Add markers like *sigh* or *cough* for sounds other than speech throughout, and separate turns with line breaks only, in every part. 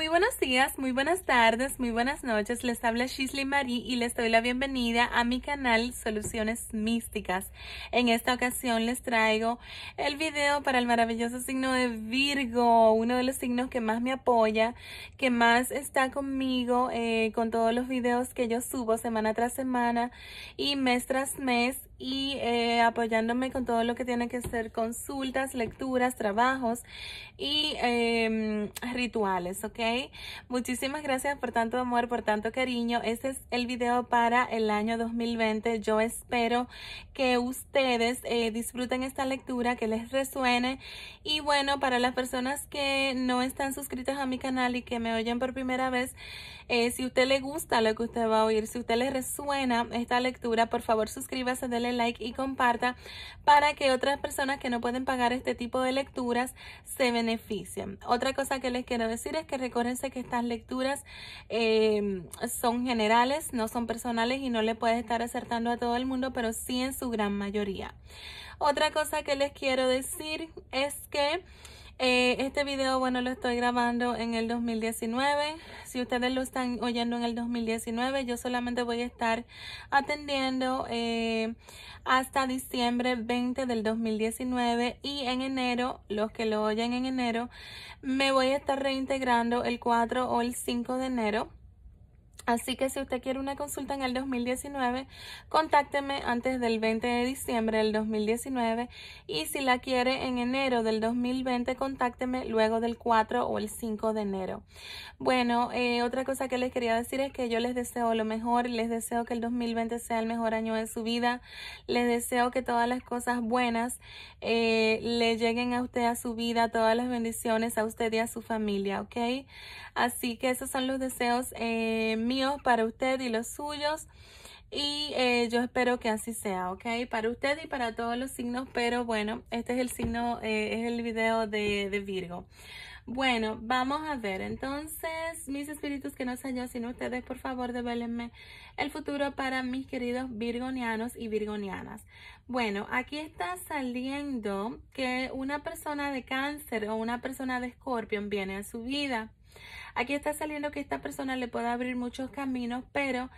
Muy buenos días, muy buenas tardes, muy buenas noches. Les habla Shisley Marie y les doy la bienvenida a mi canal Soluciones Místicas. En esta ocasión les traigo el video para el maravilloso signo de Virgo, uno de los signos que más me apoya, que más está conmigo eh, con todos los videos que yo subo semana tras semana y mes tras mes y eh, apoyándome con todo lo que tiene que ser consultas, lecturas, trabajos y eh, rituales, ¿ok? Muchísimas gracias por tanto amor, por tanto cariño. Este es el video para el año 2020. Yo espero que ustedes eh, disfruten esta lectura, que les resuene. Y bueno, para las personas que no están suscritas a mi canal y que me oyen por primera vez, eh, si usted le gusta lo que usted va a oír, si usted le resuena esta lectura, por favor suscríbase, like y comparta para que otras personas que no pueden pagar este tipo de lecturas se beneficien. Otra cosa que les quiero decir es que recuérdense que estas lecturas eh, son generales, no son personales y no le puede estar acertando a todo el mundo, pero sí en su gran mayoría. Otra cosa que les quiero decir es que eh, este video, bueno, lo estoy grabando en el 2019. Si ustedes lo están oyendo en el 2019, yo solamente voy a estar atendiendo eh, hasta diciembre 20 del 2019 y en enero, los que lo oyen en enero, me voy a estar reintegrando el 4 o el 5 de enero Así que si usted quiere una consulta en el 2019, contácteme antes del 20 de diciembre del 2019 y si la quiere en enero del 2020, contácteme luego del 4 o el 5 de enero. Bueno, eh, otra cosa que les quería decir es que yo les deseo lo mejor, les deseo que el 2020 sea el mejor año de su vida, les deseo que todas las cosas buenas eh, le lleguen a usted, a su vida, todas las bendiciones a usted y a su familia, ¿ok? Así que esos son los deseos eh, míos para usted y los suyos. Y eh, yo espero que así sea, ¿ok? Para usted y para todos los signos, pero bueno, este es el signo, eh, es el video de, de, Virgo. Bueno, vamos a ver, entonces, mis espíritus que no sé yo, sino ustedes, por favor, devélenme el futuro para mis queridos virgonianos y virgonianas. Bueno, aquí está saliendo que una persona de cáncer o una persona de escorpión viene a su vida. Aquí está saliendo que esta persona le puede abrir muchos caminos, pero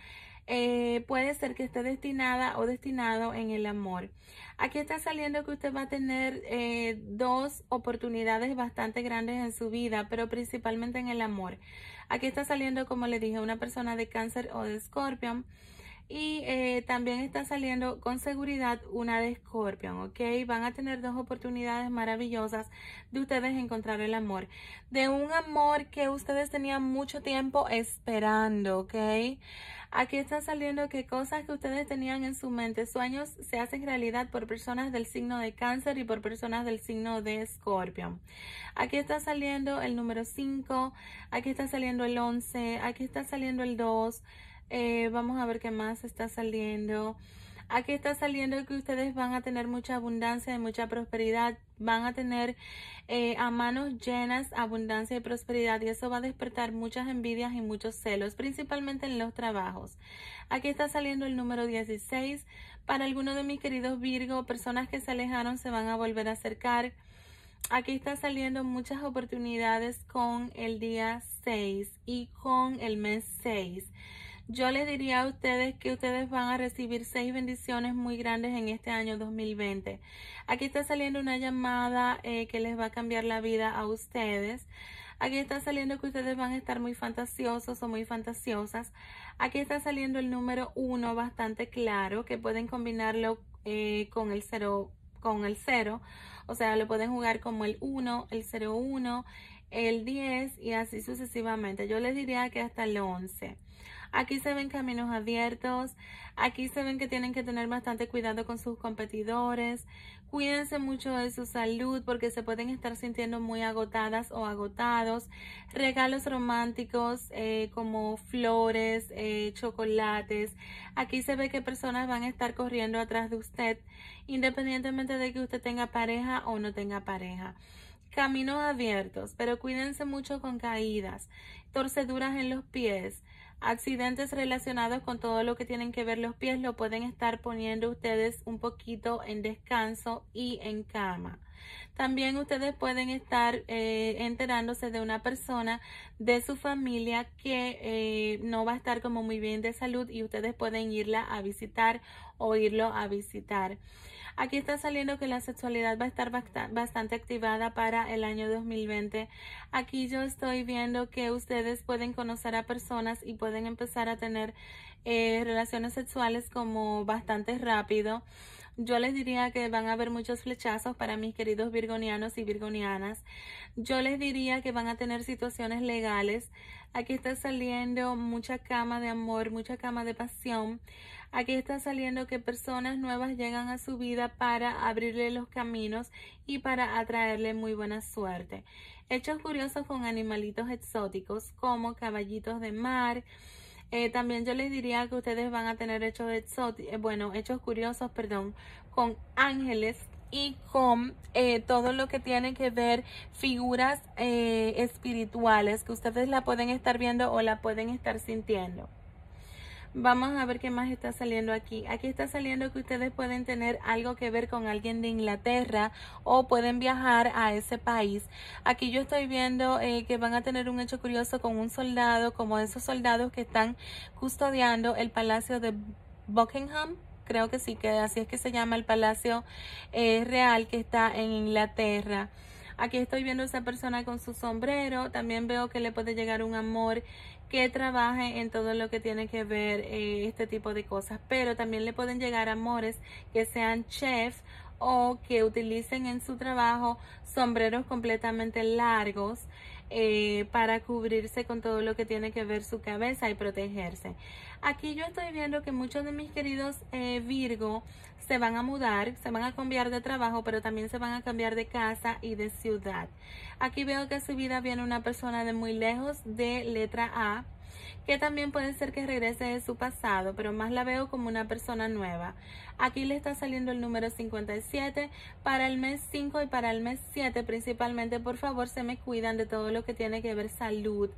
eh, puede ser que esté destinada o destinado en el amor. Aquí está saliendo que usted va a tener eh, dos oportunidades bastante grandes en su vida, pero principalmente en el amor. Aquí está saliendo, como le dije, una persona de cáncer o de escorpión y eh, también está saliendo con seguridad una de Scorpion, ¿ok? Van a tener dos oportunidades maravillosas de ustedes encontrar el amor. De un amor que ustedes tenían mucho tiempo esperando, ¿ok? Aquí está saliendo que cosas que ustedes tenían en su mente, sueños, se hacen realidad por personas del signo de cáncer y por personas del signo de escorpión. Aquí está saliendo el número 5, aquí está saliendo el 11, aquí está saliendo el 2, eh, vamos a ver qué más está saliendo. Aquí está saliendo que ustedes van a tener mucha abundancia y mucha prosperidad. Van a tener eh, a manos llenas abundancia y prosperidad y eso va a despertar muchas envidias y muchos celos, principalmente en los trabajos. Aquí está saliendo el número 16. Para algunos de mis queridos Virgo, personas que se alejaron se van a volver a acercar. Aquí está saliendo muchas oportunidades con el día 6 y con el mes 6 yo les diría a ustedes que ustedes van a recibir seis bendiciones muy grandes en este año 2020. Aquí está saliendo una llamada eh, que les va a cambiar la vida a ustedes. Aquí está saliendo que ustedes van a estar muy fantasiosos o muy fantasiosas. Aquí está saliendo el número uno bastante claro que pueden combinarlo eh, con el cero, con el cero. O sea, lo pueden jugar como el 1, el 01, el 10 y así sucesivamente. Yo les diría que hasta el 11. Aquí se ven caminos abiertos, aquí se ven que tienen que tener bastante cuidado con sus competidores. Cuídense mucho de su salud porque se pueden estar sintiendo muy agotadas o agotados. Regalos románticos eh, como flores, eh, chocolates. Aquí se ve que personas van a estar corriendo atrás de usted independientemente de que usted tenga pareja o no tenga pareja caminos abiertos, pero cuídense mucho con caídas, torceduras en los pies, accidentes relacionados con todo lo que tienen que ver los pies lo pueden estar poniendo ustedes un poquito en descanso y en cama. También ustedes pueden estar eh, enterándose de una persona de su familia que eh, no va a estar como muy bien de salud y ustedes pueden irla a visitar o irlo a visitar. Aquí está saliendo que la sexualidad va a estar bastante activada para el año 2020. Aquí yo estoy viendo que ustedes pueden conocer a personas y pueden empezar a tener eh, relaciones sexuales como bastante rápido. Yo les diría que van a haber muchos flechazos para mis queridos virgonianos y virgonianas. Yo les diría que van a tener situaciones legales. Aquí está saliendo mucha cama de amor, mucha cama de pasión. Aquí está saliendo que personas nuevas llegan a su vida para abrirle los caminos y para atraerle muy buena suerte. Hechos curiosos con animalitos exóticos como caballitos de mar, eh, también yo les diría que ustedes van a tener hechos eh, bueno, hechos curiosos, perdón, con ángeles y con eh, todo lo que tiene que ver figuras espirituales que ustedes la pueden estar viendo o la pueden estar sintiendo. Vamos a ver qué más está saliendo aquí. Aquí está saliendo que ustedes pueden tener algo que ver con alguien de Inglaterra o pueden viajar a ese país. Aquí yo estoy viendo eh, que van a tener un hecho curioso con un soldado, como esos soldados que están custodiando el palacio de Buckingham. Creo que sí, que así es que se llama el palacio eh, real que está en Inglaterra. Aquí estoy viendo a esa persona con su sombrero. También veo que le puede llegar un amor que trabaje en todo lo que tiene que ver eh, este tipo de cosas. Pero también le pueden llegar amores que sean chefs o que utilicen en su trabajo sombreros completamente largos eh, para cubrirse con todo lo que tiene que ver su cabeza y protegerse. Aquí yo estoy viendo que muchos de mis queridos eh, Virgo se van a mudar, se van a cambiar de trabajo, pero también se van a cambiar de casa y de ciudad. Aquí veo que su vida viene una persona de muy lejos de letra A, que también puede ser que regrese de su pasado, pero más la veo como una persona nueva. Aquí le está saliendo el número 57 para el mes 5 y para el mes 7 principalmente. Por favor, se me cuidan de todo lo que tiene que ver salud.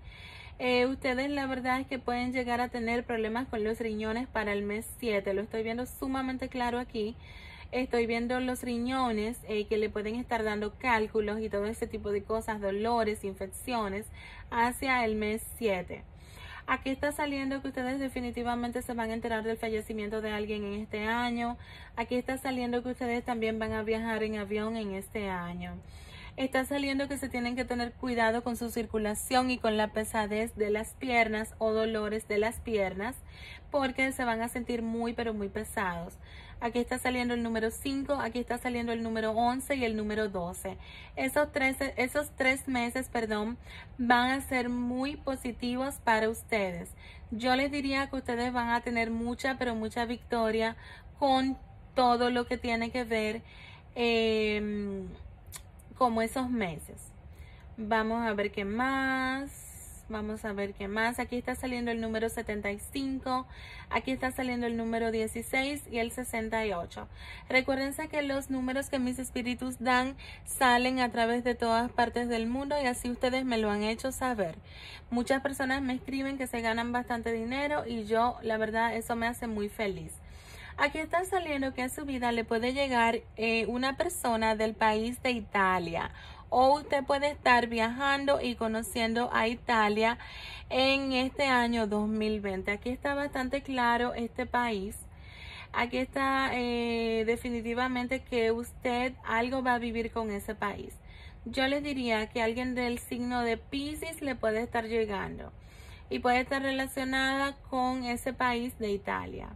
Eh, ustedes la verdad es que pueden llegar a tener problemas con los riñones para el mes 7. Lo estoy viendo sumamente claro aquí. Estoy viendo los riñones eh, que le pueden estar dando cálculos y todo ese tipo de cosas, dolores, infecciones hacia el mes 7. Aquí está saliendo que ustedes definitivamente se van a enterar del fallecimiento de alguien en este año. Aquí está saliendo que ustedes también van a viajar en avión en este año está saliendo que se tienen que tener cuidado con su circulación y con la pesadez de las piernas o dolores de las piernas porque se van a sentir muy pero muy pesados. Aquí está saliendo el número 5, aquí está saliendo el número 11 y el número 12. Esos tres, esos tres meses, perdón, van a ser muy positivos para ustedes. Yo les diría que ustedes van a tener mucha pero mucha victoria con todo lo que tiene que ver eh, como esos meses. Vamos a ver qué más. Vamos a ver qué más. Aquí está saliendo el número 75. Aquí está saliendo el número 16 y el 68. Recuérdense que los números que mis espíritus dan salen a través de todas partes del mundo y así ustedes me lo han hecho saber. Muchas personas me escriben que se ganan bastante dinero y yo, la verdad, eso me hace muy feliz. Aquí está saliendo que a su vida le puede llegar eh, una persona del país de Italia o usted puede estar viajando y conociendo a Italia en este año 2020. Aquí está bastante claro este país. Aquí está eh, definitivamente que usted algo va a vivir con ese país. Yo les diría que alguien del signo de Pisces le puede estar llegando y puede estar relacionada con ese país de Italia.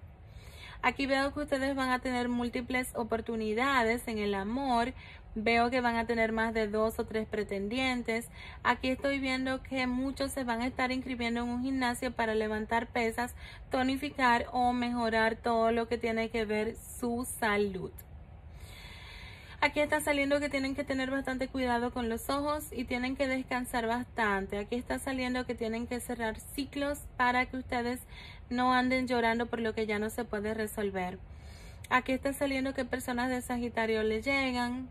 Aquí veo que ustedes van a tener múltiples oportunidades en el amor. Veo que van a tener más de dos o tres pretendientes. Aquí estoy viendo que muchos se van a estar inscribiendo en un gimnasio para levantar pesas, tonificar o mejorar todo lo que tiene que ver su salud. Aquí está saliendo que tienen que tener bastante cuidado con los ojos y tienen que descansar bastante. Aquí está saliendo que tienen que cerrar ciclos para que ustedes no anden llorando por lo que ya no se puede resolver. Aquí está saliendo que personas de Sagitario le llegan.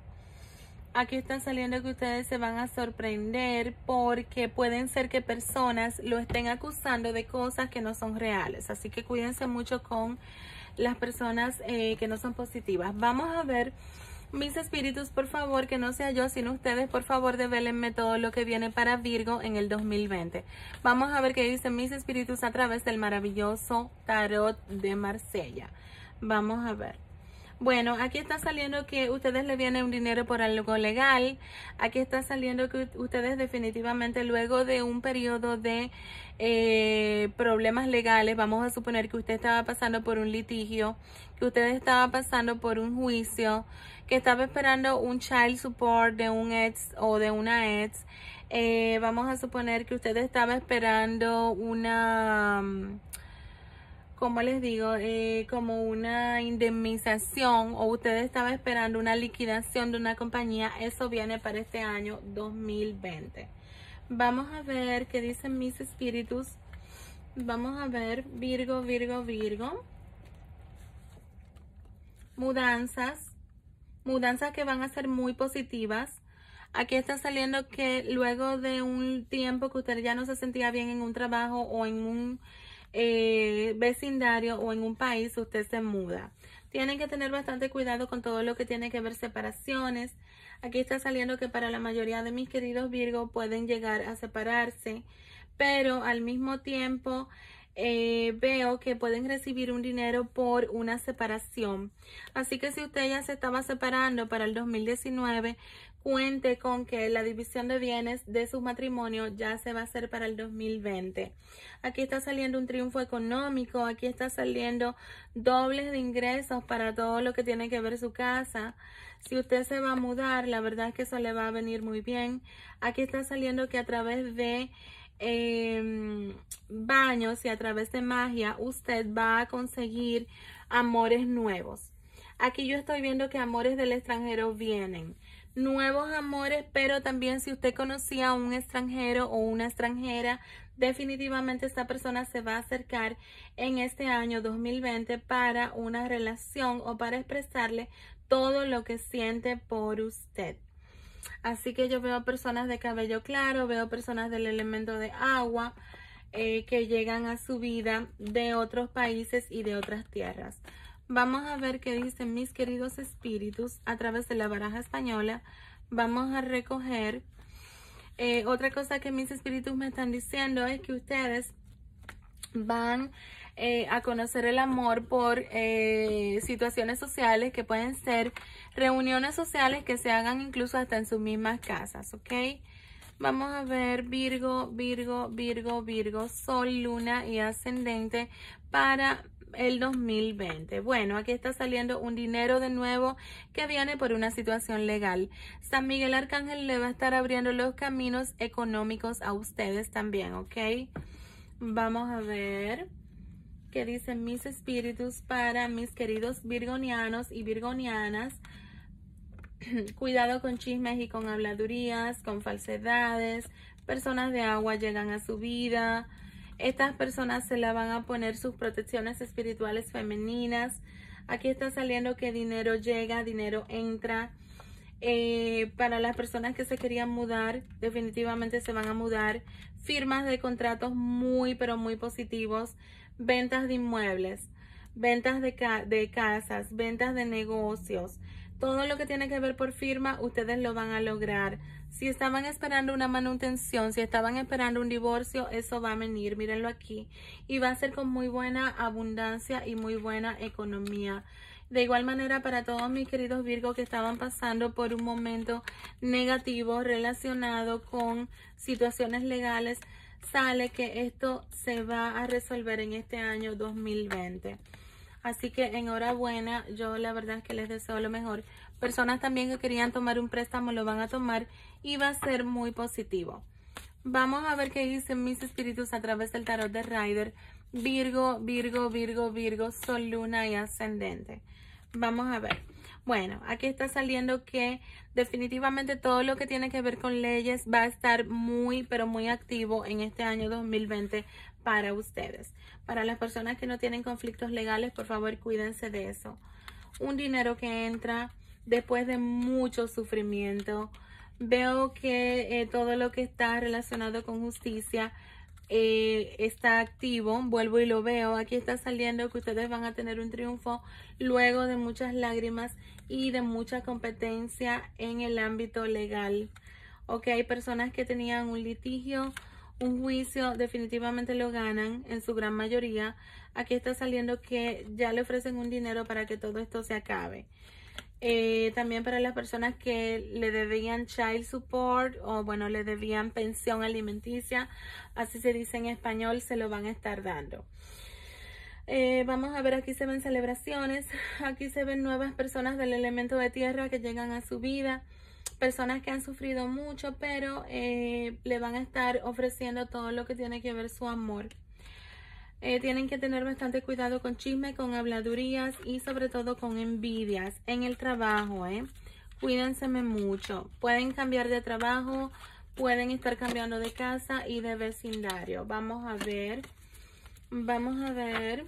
aquí está saliendo que ustedes se van a sorprender porque pueden ser que personas lo estén acusando de cosas que no son reales. Así que cuídense mucho con las personas eh, que no son positivas. Vamos a ver mis espíritus, por favor, que no sea yo, sino ustedes, por favor, develenme todo lo que viene para Virgo en el 2020. Vamos a ver qué dicen mis espíritus a través del maravilloso tarot de Marsella. Vamos a ver. Bueno, aquí está saliendo que ustedes le viene un dinero por algo legal. Aquí está saliendo que ustedes definitivamente luego de un periodo de eh, problemas legales, vamos a suponer que usted estaba pasando por un litigio, que usted estaba pasando por un juicio, que estaba esperando un child support de un ex o de una ex. Eh, vamos a suponer que usted estaba esperando una como les digo, eh, como una indemnización o usted estaba esperando una liquidación de una compañía, eso viene para este año 2020. Vamos a ver qué dicen mis espíritus. Vamos a ver Virgo, Virgo, Virgo. Mudanzas. Mudanzas que van a ser muy positivas. Aquí está saliendo que luego de un tiempo que usted ya no se sentía bien en un trabajo o en un eh, vecindario o en un país, usted se muda. Tienen que tener bastante cuidado con todo lo que tiene que ver separaciones. Aquí está saliendo que para la mayoría de mis queridos Virgo pueden llegar a separarse, pero al mismo tiempo eh, veo que pueden recibir un dinero por una separación. Así que si usted ya se estaba separando para el 2019, cuente con que la división de bienes de su matrimonio ya se va a hacer para el 2020. Aquí está saliendo un triunfo económico, aquí está saliendo dobles de ingresos para todo lo que tiene que ver su casa. Si usted se va a mudar, la verdad es que eso le va a venir muy bien. Aquí está saliendo que a través de eh, baños y a través de magia usted va a conseguir amores nuevos. Aquí yo estoy viendo que amores del extranjero vienen nuevos amores, pero también si usted conocía a un extranjero o una extranjera, definitivamente esta persona se va a acercar en este año 2020 para una relación o para expresarle todo lo que siente por usted. Así que yo veo personas de cabello claro, veo personas del elemento de agua eh, que llegan a su vida de otros países y de otras tierras. Vamos a ver qué dicen mis queridos espíritus a través de la baraja española. Vamos a recoger. Eh, otra cosa que mis espíritus me están diciendo es que ustedes van eh, a conocer el amor por eh, situaciones sociales que pueden ser reuniones sociales que se hagan incluso hasta en sus mismas casas, ¿ok? Vamos a ver Virgo, Virgo, Virgo, Virgo, Sol, Luna y Ascendente para el 2020. Bueno, aquí está saliendo un dinero de nuevo que viene por una situación legal. San Miguel Arcángel le va a estar abriendo los caminos económicos a ustedes también, ¿ok? Vamos a ver qué dicen mis espíritus para mis queridos virgonianos y virgonianas. *clears throat* Cuidado con chismes y con habladurías, con falsedades. Personas de agua llegan a su vida estas personas se la van a poner sus protecciones espirituales femeninas. Aquí está saliendo que dinero llega, dinero entra. Eh, para las personas que se querían mudar, definitivamente se van a mudar. Firmas de contratos muy, pero muy positivos. Ventas de inmuebles, ventas de, de casas, ventas de negocios. Todo lo que tiene que ver por firma, ustedes lo van a lograr. Si estaban esperando una manutención, si estaban esperando un divorcio, eso va a venir, mírenlo aquí. Y va a ser con muy buena abundancia y muy buena economía. De igual manera, para todos mis queridos Virgos que estaban pasando por un momento negativo relacionado con situaciones legales, sale que esto se va a resolver en este año 2020. Así que enhorabuena, yo la verdad es que les deseo lo mejor. Personas también que querían tomar un préstamo lo van a tomar y va a ser muy positivo. Vamos a ver qué dicen mis espíritus a través del tarot de Rider. Virgo, Virgo, Virgo, Virgo, Sol, Luna y Ascendente. Vamos a ver. Bueno, aquí está saliendo que definitivamente todo lo que tiene que ver con leyes va a estar muy, pero muy activo en este año 2020 para ustedes. Para las personas que no tienen conflictos legales, por favor, cuídense de eso. Un dinero que entra, después de mucho sufrimiento. Veo que eh, todo lo que está relacionado con justicia eh, está activo. Vuelvo y lo veo. Aquí está saliendo que ustedes van a tener un triunfo luego de muchas lágrimas y de mucha competencia en el ámbito legal. Ok, hay personas que tenían un litigio, un juicio, definitivamente lo ganan en su gran mayoría. Aquí está saliendo que ya le ofrecen un dinero para que todo esto se acabe. Eh, también para las personas que le debían child support o bueno, le debían pensión alimenticia, así se dice en español, se lo van a estar dando. Eh, vamos a ver, aquí se ven celebraciones, *laughs* aquí se ven nuevas personas del elemento de tierra que llegan a su vida, personas que han sufrido mucho, pero eh, le van a estar ofreciendo todo lo que tiene que ver su amor. Eh, tienen que tener bastante cuidado con chisme, con habladurías y sobre todo con envidias en el trabajo, ¿eh? Cuídense mucho. Pueden cambiar de trabajo, pueden estar cambiando de casa y de vecindario. Vamos a ver, vamos a ver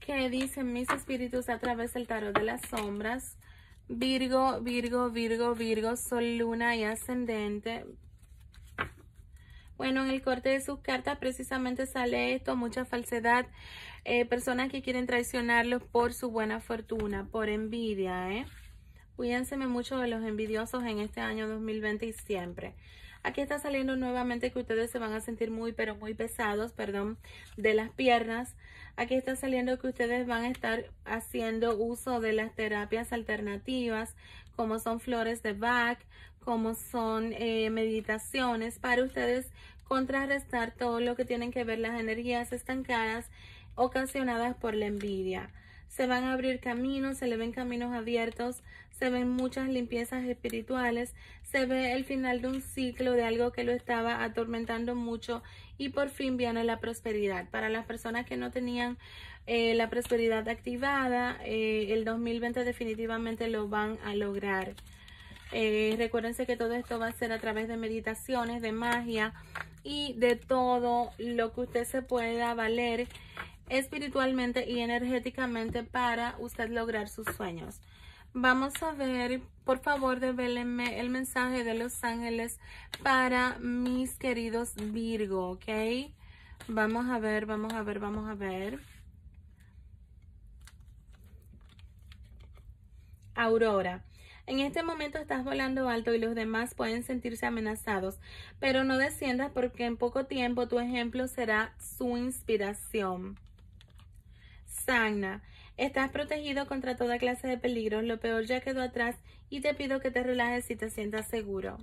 qué dicen mis espíritus a través del tarot de las sombras. Virgo, Virgo, Virgo, Virgo, Sol, Luna y Ascendente. Bueno, en el corte de sus cartas precisamente sale esto, mucha falsedad, eh, personas que quieren traicionarlos por su buena fortuna, por envidia, ¿eh? Cuídense mucho de los envidiosos en este año 2020 y siempre. Aquí está saliendo nuevamente que ustedes se van a sentir muy, pero muy pesados, perdón, de las piernas. Aquí está saliendo que ustedes van a estar haciendo uso de las terapias alternativas, como son flores de Bach, como son eh, meditaciones, para ustedes contrarrestar todo lo que tienen que ver las energías estancadas ocasionadas por la envidia. Se van a abrir caminos, se le ven caminos abiertos, se ven muchas limpiezas espirituales, se ve el final de un ciclo de algo que lo estaba atormentando mucho y por fin viene la prosperidad. Para las personas que no tenían eh, la prosperidad activada, eh, el 2020 definitivamente lo van a lograr. Eh, recuérdense que todo esto va a ser a través de meditaciones, de magia y de todo lo que usted se pueda valer espiritualmente y energéticamente para usted lograr sus sueños. Vamos a ver, por favor, devélenme el mensaje de los ángeles para mis queridos Virgo, ¿ok? Vamos a ver, vamos a ver, vamos a ver. Aurora. En este momento estás volando alto y los demás pueden sentirse amenazados, pero no desciendas porque en poco tiempo tu ejemplo será su inspiración. Sagna, estás protegido contra toda clase de peligros, lo peor ya quedó atrás y te pido que te relajes y te sientas seguro.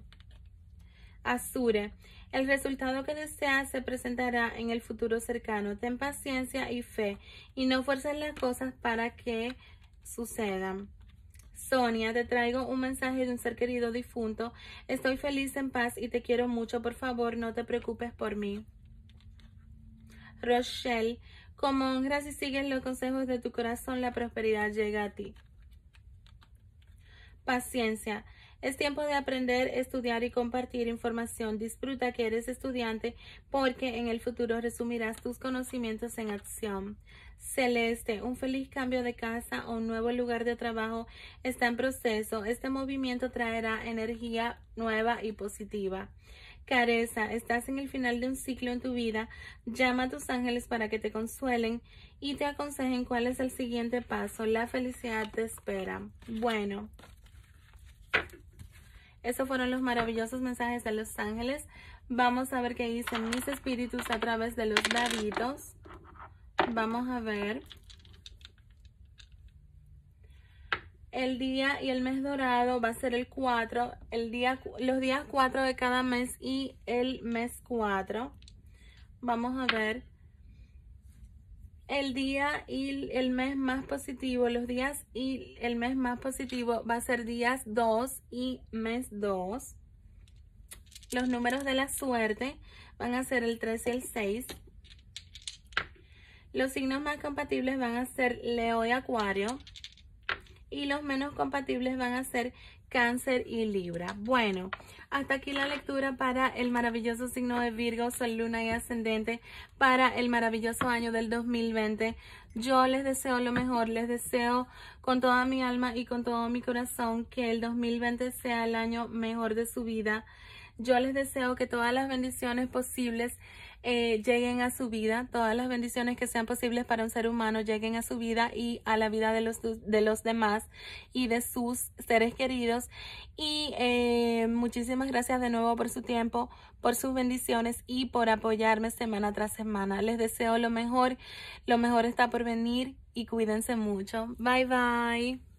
Azure, el resultado que deseas se presentará en el futuro cercano. Ten paciencia y fe y no fuerces las cosas para que sucedan. Sonia, te traigo un mensaje de un ser querido difunto. Estoy feliz en paz y te quiero mucho. Por favor, no te preocupes por mí. Rochelle, como honras y sigues los consejos de tu corazón, la prosperidad llega a ti. Paciencia. Es tiempo de aprender, estudiar y compartir información. Disfruta que eres estudiante porque en el futuro resumirás tus conocimientos en acción. Celeste, un feliz cambio de casa o un nuevo lugar de trabajo está en proceso. Este movimiento traerá energía nueva y positiva. Careza, estás en el final de un ciclo en tu vida. Llama a tus ángeles para que te consuelen y te aconsejen cuál es el siguiente paso. La felicidad te espera. Bueno. Esos fueron los maravillosos mensajes de los ángeles. Vamos a ver qué dicen mis espíritus a través de los daditos. Vamos a ver. El día y el mes dorado va a ser el 4, el día, los días 4 de cada mes y el mes 4. Vamos a ver el día y el mes más positivo, los días y el mes más positivo va a ser días 2 y mes 2. Los números de la suerte van a ser el 3 y el 6. Los signos más compatibles van a ser Leo y Acuario. Y los menos compatibles van a ser Cáncer y Libra. Bueno, hasta aquí la lectura para el maravilloso signo de Virgo, Sol, Luna y Ascendente para el maravilloso año del 2020. Yo les deseo lo mejor, les deseo con toda mi alma y con todo mi corazón que el 2020 sea el año mejor de su vida. Yo les deseo que todas las bendiciones posibles eh, lleguen a su vida, todas las bendiciones que sean posibles para un ser humano lleguen a su vida y a la vida de los, de los demás y de sus seres queridos. Y eh, muchísimas gracias de nuevo por su tiempo, por sus bendiciones y por apoyarme semana tras semana. Les deseo lo mejor, lo mejor está por venir y cuídense mucho. Bye bye.